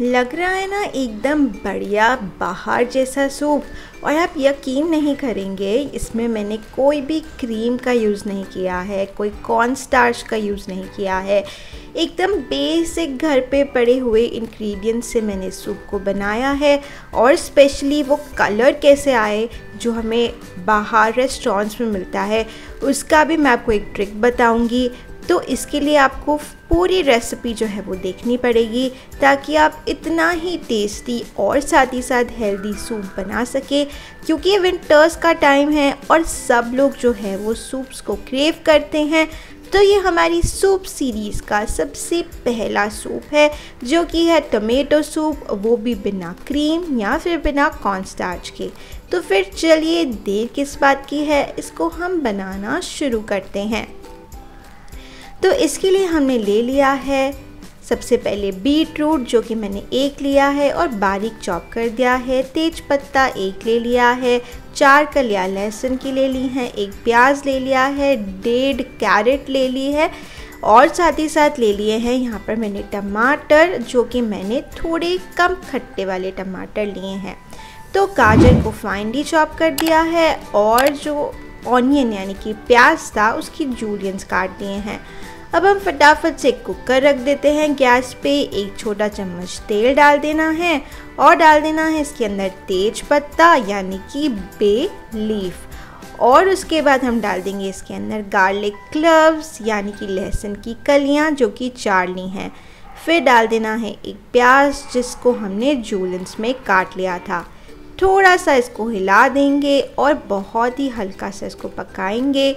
लग रहा है ना एकदम बढ़िया बाहर जैसा सूप। और आप यकीन नहीं करेंगे, इसमें मैंने कोई भी क्रीम का यूज़ नहीं किया है, कोई कॉर्न स्टार्च का यूज़ नहीं किया है। एकदम बेसिक घर पे पड़े हुए इंग्रेडिएंट्स से मैंने सूप को बनाया है। और स्पेशली वो कलर कैसे आए, जो हमें बाहर रेस्टोरेंट्स में मिलता है, उसका भी मैं आपको एक ट्रिक बताऊँगी। तो इसके लिए आपको पूरी रेसिपी जो है वो देखनी पड़ेगी, ताकि आप इतना ही टेस्टी और साथ ही साथ हेल्दी सूप बना सके, क्योंकि विंटर्स का टाइम है और सब लोग जो है वो सूप्स को क्रेव करते हैं। तो ये हमारी सूप सीरीज़ का सबसे पहला सूप है, जो कि है टमेटो सूप वो भी बिना क्रीम या फिर बिना कॉर्नस्टार्च के। तो फिर चलिए देर किस बात की है, इसको हम बनाना शुरू करते हैं। तो इसके लिए हमने ले लिया है सबसे पहले बीट रूट जो कि मैंने एक लिया है, और बारीक चॉप कर दिया है। तेज पत्ता एक ले लिया है, चार कलिया लहसुन की ले ली हैं, एक प्याज ले लिया है, डेढ़ कैरेट ले ली है, और साथ ही साथ ले लिए हैं यहाँ पर मैंने टमाटर, जो कि मैंने थोड़े कम खट्टे वाले टमाटर लिए हैं। तो गाजर को फाइनली चॉप कर दिया है, और जो ऑनियन यानी कि प्याज था, उसकी जूलियंस काट दिए हैं। अब हम फटाफट से कुकर रख देते हैं। गैस पे एक छोटा चम्मच तेल डाल देना है और डाल देना है इसके अंदर तेज पत्ता, यानी कि बे लीफ और उसके बाद हम डाल देंगे इसके अंदर गार्लिक क्लव्स यानी कि लहसुन की कलियाँ जो कि चार ली हैं। फिर डाल देना है एक प्याज जिसको हमने जूलन्स में काट लिया था। थोड़ा सा इसको हिला देंगे और बहुत ही हल्का सा इसको पकाएँगे।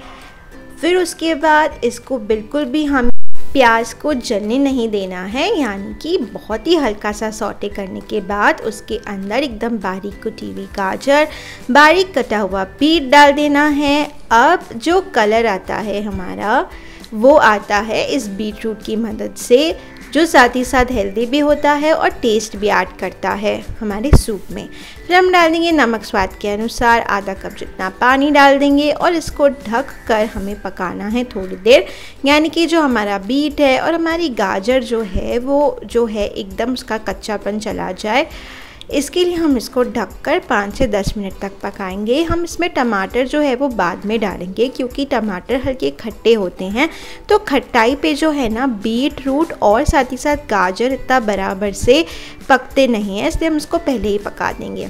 फिर उसके बाद इसको बिल्कुल भी हम प्याज को जलने नहीं देना है, यानी कि बहुत ही हल्का सा सौटे करने के बाद उसके अंदर एकदम बारीक कुटी हुई गाजर, बारीक कटा हुआ पीट डाल देना है। अब जो कलर आता है हमारा, वो आता है इस बीट रूट की मदद से। जो साथ ही साथ हेल्दी भी होता है और टेस्ट भी ऐड करता है हमारे सूप में। फिर हम डाल देंगे नमक स्वाद के अनुसार आधा कप जितना पानी डाल देंगे और इसको ढक कर हमें पकाना है थोड़ी देर। यानी कि जो हमारा बीट है और हमारी गाजर जो है, वो जो है एकदम उसका कच्चापन चला जाए। इसके लिए हम इसको ढककर पाँच से दस मिनट तक पकाएँगे। हम इसमें टमाटर जो है वो बाद में डालेंगे क्योंकि टमाटर हल्के खट्टे होते हैं। तो खट्टाई पे जो है ना बीट रूट और साथ ही साथ गाजर इतना बराबर से पकते नहीं हैं, इसलिए हम इसको पहले ही पका देंगे।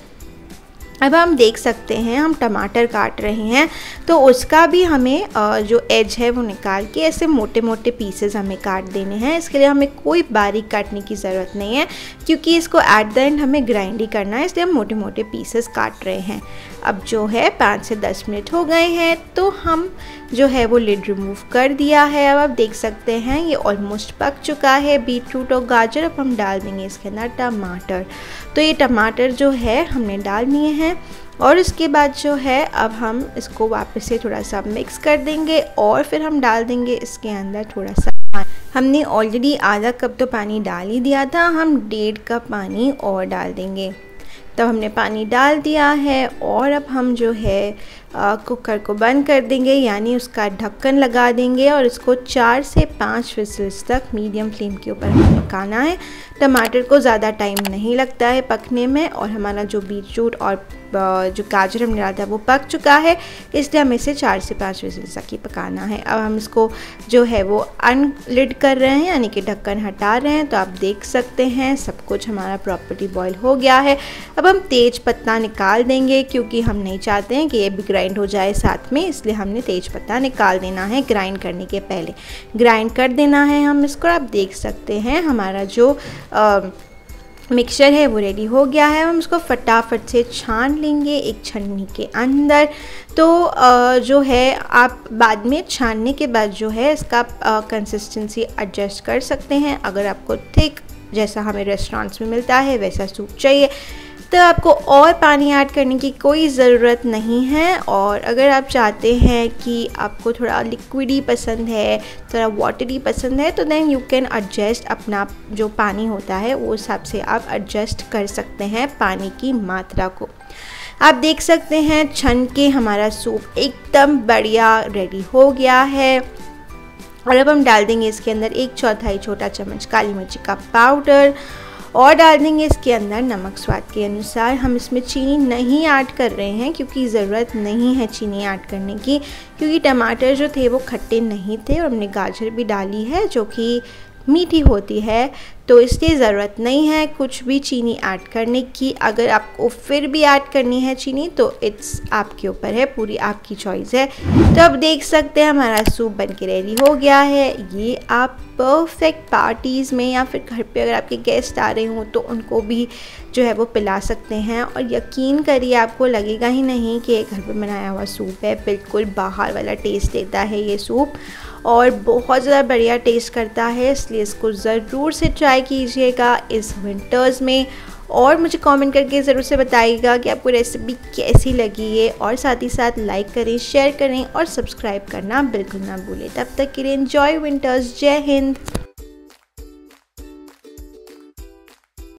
अब हम देख सकते हैं, हम टमाटर काट रहे हैं तो उसका भी हमें जो एज है वो निकाल के ऐसे मोटे मोटे पीसेस हमें काट देने हैं। इसके लिए हमें कोई बारीक काटने की ज़रूरत नहीं है, क्योंकि इसको एट द एंड हमें ग्राइंड ही करना है, इसलिए हम मोटे मोटे पीसेस काट रहे हैं। अब जो है, पाँच से दस मिनट हो गए हैं तो हम जो है वो लिड रिमूव कर दिया है। अब आप देख सकते हैं, ये ऑलमोस्ट पक चुका है। बीट रूट और गाजर अब हम डाल देंगे इसके अंदर टमाटर। तो ये टमाटर जो है, हमने डाल दिए हैं और उसके बाद जो है, अब हम इसको वापस से थोड़ा सा मिक्स कर देंगे और फिर हम डाल देंगे इसके अंदर थोड़ा सा हमने ऑलरेडी आधा कप तो पानी डाल ही दिया था, हम डेढ़ कप पानी और डाल देंगे। तब हमने पानी डाल दिया है और अब हम जो है आ, कुकर को बंद कर देंगे यानी उसका ढक्कन लगा देंगे और इसको चार से पाँच विसल्स तक मीडियम फ्लेम के ऊपर हमें पकाना है। टमाटर को ज़्यादा टाइम नहीं लगता है पकने में और हमारा जो बीट रूट और जो गाजर हमने डाला था वो पक चुका है इसलिए हमें इसे चार से पाँच विजिल तक ही पकाना है। अब हम इसको जो है वो अनलिड कर रहे हैं यानी कि ढक्कन हटा रहे हैं तो आप देख सकते हैं सब कुछ हमारा प्रॉपर्टी बॉयल हो गया है। अब हम तेज पत्ता निकाल देंगे क्योंकि हम नहीं चाहते हैं कि ये भी ग्राइंड हो जाए साथ में इसलिए हमने तेज पत्ता निकाल देना है ग्राइंड करने के पहले। ग्राइंड कर देना है हम इसको आप देख सकते हैं हमारा जो आ, मिक्सचर है वो रेडी हो गया है। हम उसको फटाफट से छान लेंगे एक छन्नी के अंदर। तो जो है आप बाद में छानने के बाद जो है इसका कंसिस्टेंसी एडजस्ट कर सकते हैं। अगर आपको थिक जैसा हमें रेस्टोरेंट्स में मिलता है, वैसा सूप चाहिए। तो आपको और पानी ऐड करने की कोई ज़रूरत नहीं है और अगर आप चाहते हैं कि आपको थोड़ा लिक्विडी पसंद है, थोड़ा वाटरी पसंद है तो देन यू कैन एडजस्ट अपना जो पानी होता है, वो हिसाब से आप एडजस्ट कर सकते हैं पानी की मात्रा को। आप देख सकते हैं छन के हमारा सूप एकदम बढ़िया रेडी हो गया है। और अब हम डाल देंगे इसके अंदर एक चौथाई छोटा चम्मच काली मिर्ची का पाउडर और डाल देंगे इसके अंदर नमक स्वाद के अनुसार। हम इसमें चीनी नहीं ऐड कर रहे हैं क्योंकि ज़रूरत नहीं है चीनी ऐड करने की, क्योंकि टमाटर जो थे वो खट्टे नहीं थे और हमने गाजर भी डाली है जो कि मीठी होती है तो इसलिए ज़रूरत नहीं है कुछ भी चीनी ऐड करने की। अगर आपको फिर भी ऐड करनी है चीनी तो इट्स आपके ऊपर है, पूरी आपकी चॉइस है। तो अब देख सकते हैं हमारा सूप बन के रेडी हो गया है। ये आप परफेक्ट पार्टीज़ में या फिर घर पे अगर आपके गेस्ट आ रहे हों तो उनको भी जो है वो पिला सकते हैं। और यकीन करिए, आपको लगेगा ही नहीं कि घर पर बनाया हुआ सूप है। बिल्कुल बाहर वाला टेस्ट देता है ये सूप और बहुत ज़्यादा बढ़िया टेस्ट करता है, इसलिए इसको ज़रूर से ट्राई कीजिएगा इस विंटर्स में। और मुझे कमेंट करके ज़रूर से बताइएगा कि आपको रेसिपी कैसी लगी है और साथ ही साथ लाइक करें शेयर करें और सब्सक्राइब करना बिल्कुल ना भूलें। तब तक के लिए इन्जॉय विंटर्स जय हिंद।